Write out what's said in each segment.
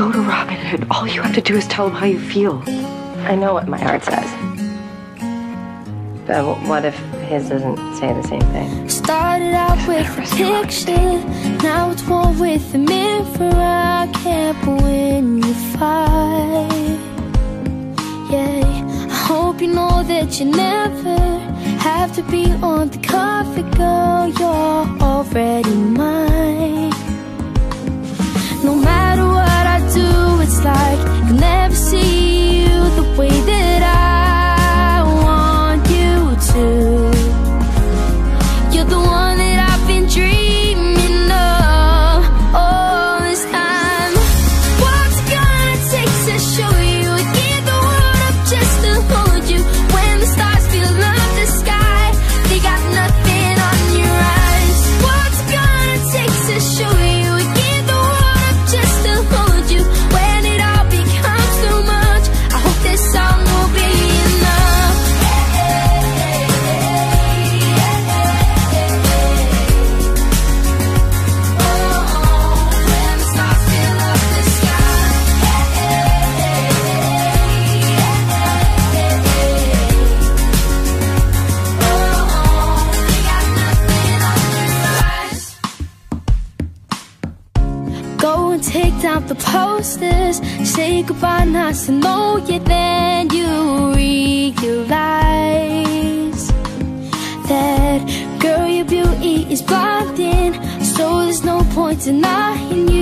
go to Robin, Hood. all you have to do is tell him how you feel. I know what my heart says. But what if his doesn't say the same thing? Started out with a picture, now it's war with a mirror. I can't win you fight. Yeah, I hope you know that you never have to be on the cover, girl. You're already mine. The posters. Say goodbye, not to know you. Then you realize that girl, your beauty is blinding. So there's no point denying you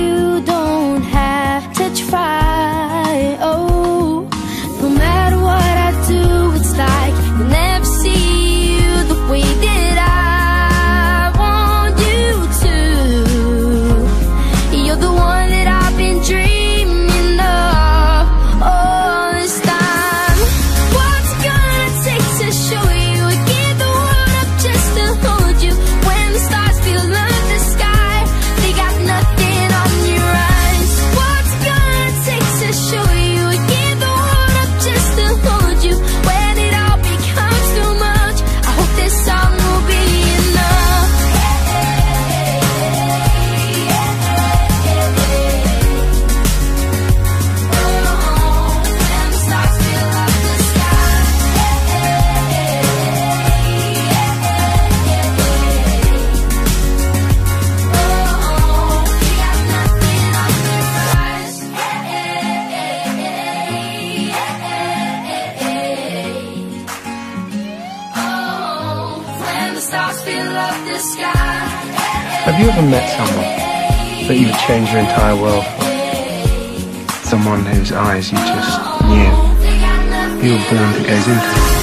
Have you ever met someone that you would change your entire world for? Someone whose eyes you just knew you were born to gaze into.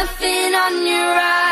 nothing on your eyes.